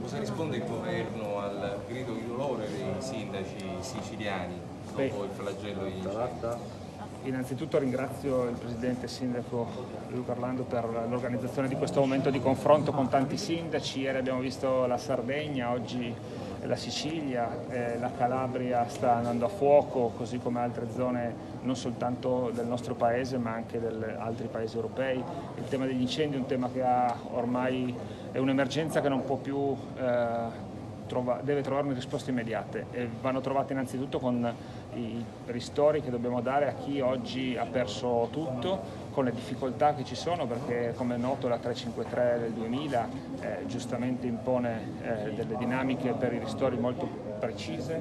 Cosa risponde il governo al grido di dolore dei sindaci siciliani dopo il flagello di incendi? Innanzitutto ringrazio il Presidente Sindaco Luca Orlando per l'organizzazione di questo momento di confronto con tanti sindaci. Ieri abbiamo visto la Sardegna, oggi la Sicilia, eh, la Calabria sta andando a fuoco, così come altre zone non soltanto del nostro Paese ma anche di altri Paesi europei. Il tema degli incendi è un tema che ormai è un'emergenza che non può più eh, trova- deve trovare una risposta immediate e vanno trovate innanzitutto con i ristori che dobbiamo dare a chi oggi ha perso tutto, con le difficoltà che ci sono perché come è noto la 353 del 2000 eh, giustamente impone eh, delle dinamiche per i ristori molto precise.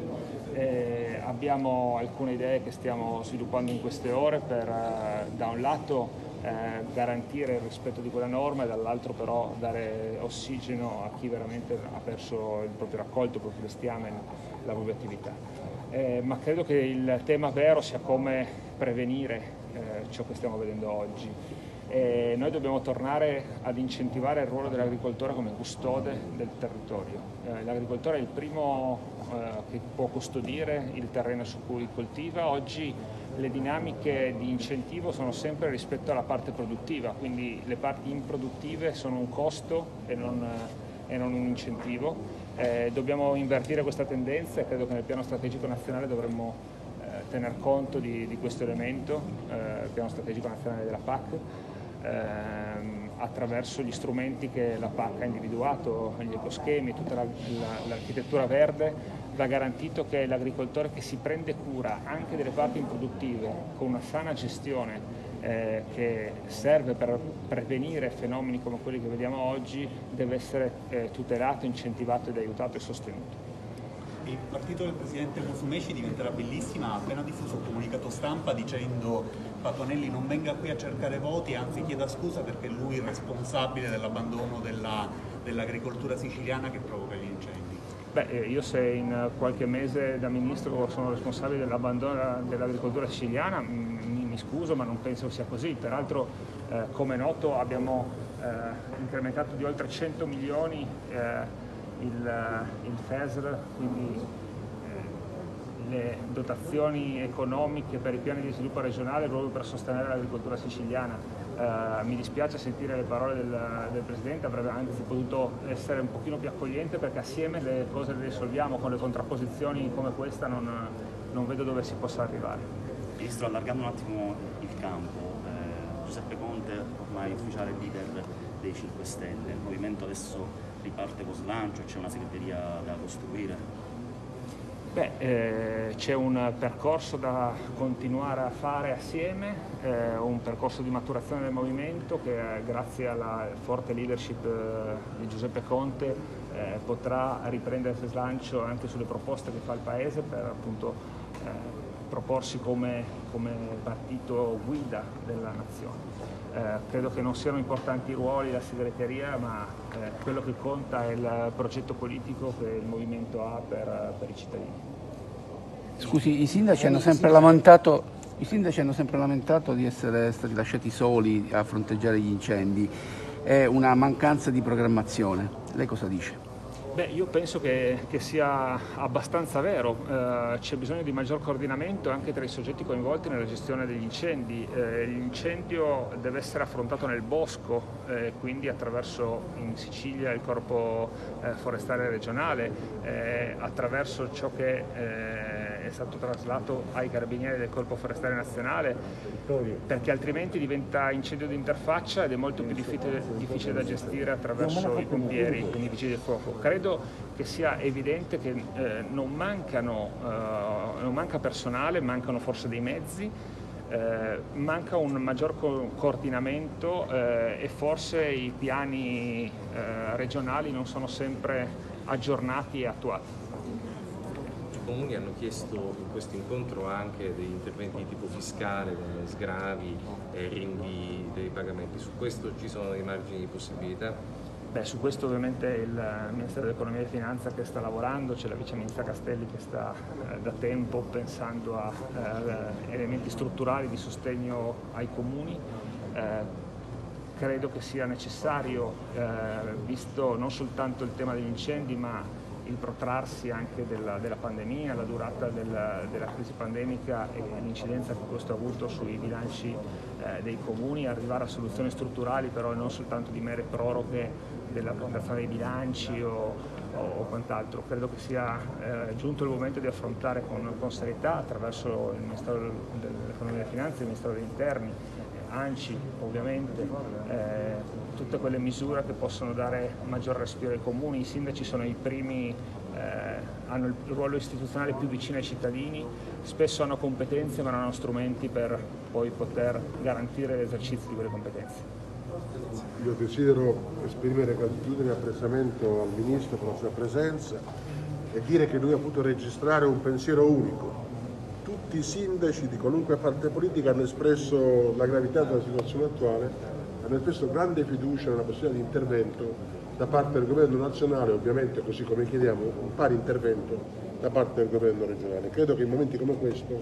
Eh, abbiamo alcune idee che stiamo sviluppando in queste ore per eh, da un lato eh, garantire il rispetto di quella norma e dall'altro però dare ossigeno a chi veramente ha perso il proprio raccolto, il proprio bestiame, la propria attività. Eh, ma credo che il tema vero sia come prevenire eh, ciò che stiamo vedendo oggi. E noi dobbiamo tornare ad incentivare il ruolo dell'agricoltore come custode del territorio. Eh, l'agricoltore è il primo eh, che può custodire il terreno su cui coltiva. Oggi le dinamiche di incentivo sono sempre rispetto alla parte produttiva, quindi le parti improduttive sono un costo e non, e non un incentivo. Eh, dobbiamo invertire questa tendenza e credo che nel piano strategico nazionale dovremmo eh, tener conto di, di questo elemento, eh, il piano strategico nazionale della PAC, ehm, attraverso gli strumenti che la PAC ha individuato, gli ecoschemi, tutta la- la- l'architettura verde, va garantito che l'agricoltore che si prende cura anche delle parti improduttive con una sana gestione eh, che serve per prevenire fenomeni come quelli che vediamo oggi deve essere eh, tutelato, incentivato ed aiutato e sostenuto. Il partito del presidente Musumeci diventerà bellissima, ha appena diffuso un comunicato stampa dicendo Patuanelli non venga qui a cercare voti, anzi chieda scusa perché è lui il responsabile dell'abbandono della- dell'agricoltura siciliana che provoca gli incendi. Beh, eh, io se in qualche mese da ministro sono responsabile dell'abbandono dell'agricoltura siciliana mm, mi, mi scuso ma non penso sia così. Peraltro eh, come è noto abbiamo eh, incrementato di oltre 100 milioni eh, il, eh, il FESR, quindi le dotazioni economiche per i piani di sviluppo regionale proprio per sostenere l'agricoltura siciliana. Eh, mi dispiace sentire le parole del, del Presidente, avrebbe anzi potuto essere un pochino più accogliente perché assieme le cose le risolviamo, con le contrapposizioni come questa non, non vedo dove si possa arrivare. Ministro, allargando un attimo il campo, eh, Giuseppe Conte, ormai ufficiale leader dei 5 Stelle, il movimento adesso riparte con slancio, c'è una segreteria da costruire. Beh, eh, c'è un percorso da continuare a fare assieme, eh, un percorso di maturazione del movimento che eh, grazie alla forte leadership eh, di Giuseppe Conte eh, potrà riprendere slancio anche sulle proposte che fa il Paese per appunto proporsi come, come partito guida della nazione. Eh, credo che non siano importanti i ruoli, la segreteria, ma eh, quello che conta è il progetto politico che il movimento ha per, per i cittadini. Scusi, i sindaci hanno sempre lamentato, i sindaci hanno sempre lamentato di essere stati lasciati soli a fronteggiare gli incendi. È una mancanza di programmazione. Lei cosa dice? Beh, io penso che, che sia abbastanza vero, Eh, c'è bisogno di maggior coordinamento anche tra i soggetti coinvolti nella gestione degli incendi. Eh, l'incendio deve essere affrontato nel bosco, eh, quindi attraverso in Sicilia il corpo eh, forestale regionale, eh, attraverso ciò che eh, è stato traslato ai carabinieri del corpo forestale nazionale, perché altrimenti diventa incendio di interfaccia ed è molto più difficile, difficile da gestire attraverso i pompieri, quindi i vigili del fuoco. Credo che sia evidente che eh, non, mancano, eh, non manca personale, mancano forse dei mezzi, eh, manca un maggior co- coordinamento eh, e forse i piani eh, regionali non sono sempre aggiornati e attuati. I comuni hanno chiesto in questo incontro anche degli interventi di tipo fiscale, sgravi rinvii dei pagamenti. Su questo ci sono dei margini di possibilità? Beh, su questo ovviamente il Ministero dell'Economia e Finanza che sta lavorando, c'è la Vice Ministra Castelli che sta eh, da tempo pensando a eh, elementi strutturali di sostegno ai comuni. Eh, credo che sia necessario, eh, visto non soltanto il tema degli incendi, ma il protrarsi anche della, della pandemia, la durata della, della, crisi pandemica e l'incidenza che questo ha avuto sui bilanci eh, dei comuni, arrivare a soluzioni strutturali però non soltanto di mere proroghe della presentazione dei bilanci o, o, o quant'altro. Credo che sia eh, giunto il momento di affrontare con, con serietà attraverso il Ministero dell'Economia e delle Finanze, il Ministero degli Interni, ANCI ovviamente, eh, tutte quelle misure che possono dare maggior respiro ai comuni. I sindaci sono i primi, eh, hanno il ruolo istituzionale più vicino ai cittadini, spesso hanno competenze ma non hanno strumenti per poi poter garantire l'esercizio di quelle competenze. Io desidero esprimere gratitudine e apprezzamento al Ministro per la sua presenza e dire che lui ha potuto registrare un pensiero unico tutti i sindaci di qualunque parte politica hanno espresso la gravità della situazione attuale, hanno espresso grande fiducia nella possibilità di intervento da parte del governo nazionale, ovviamente così come chiediamo un pari intervento da parte del governo regionale. Credo che in momenti come questo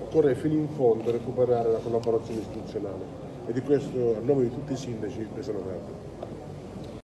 occorre fino in fondo recuperare la collaborazione istituzionale e di questo a nome di tutti i sindaci ne sono grato.